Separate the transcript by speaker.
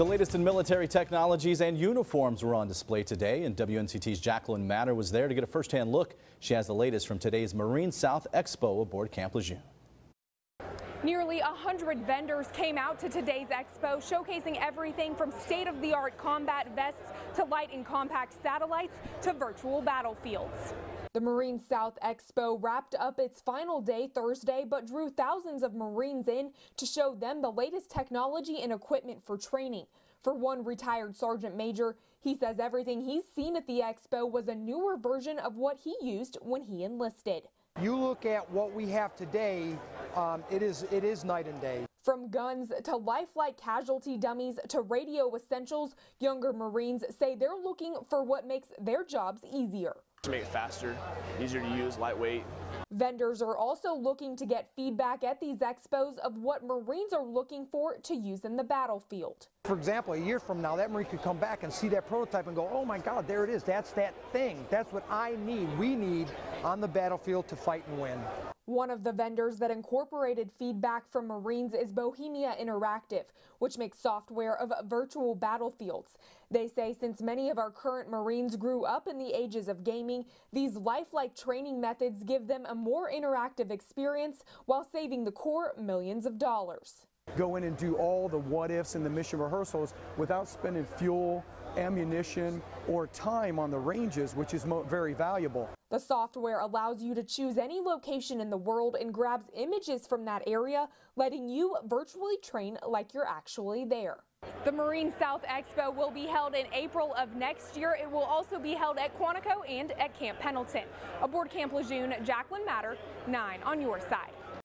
Speaker 1: The latest in military technologies and uniforms were on display today, and WNCT's Jacqueline Matter was there to get a first-hand look. She has the latest from today's Marine South Expo aboard Camp Lejeune.
Speaker 2: Nearly 100 vendors came out to today's expo, showcasing everything from state-of-the-art combat vests to light and compact satellites to virtual battlefields. The Marine South Expo wrapped up its final day Thursday, but drew thousands of Marines in to show them the latest technology and equipment for training. For one retired sergeant major, he says everything he's seen at the expo was a newer version of what he used when he enlisted.
Speaker 3: You look at what we have today, um, it is it is night and day.
Speaker 2: From guns to lifelike casualty dummies to radio essentials, younger Marines say they're looking for what makes their jobs easier.
Speaker 4: To make it faster, easier to use, lightweight.
Speaker 2: Vendors are also looking to get feedback at these expos of what Marines are looking for to use in the battlefield.
Speaker 3: For example, a year from now, that Marine could come back and see that prototype and go, oh my God, there it is. That's that thing. That's what I need. We need on the battlefield to fight and win.
Speaker 2: One of the vendors that incorporated feedback from Marines is Bohemia Interactive, which makes software of virtual battlefields. They say since many of our current Marines grew up in the ages of gaming, these lifelike training methods give them a more interactive experience while saving the Corps millions of dollars
Speaker 3: go in and do all the what ifs and the mission rehearsals without spending fuel, ammunition, or time on the ranges, which is very valuable.
Speaker 2: The software allows you to choose any location in the world and grabs images from that area, letting you virtually train like you're actually there. The Marine South Expo will be held in April of next year. It will also be held at Quantico and at Camp Pendleton. Aboard Camp Lejeune, Jacqueline Matter, 9 on your side.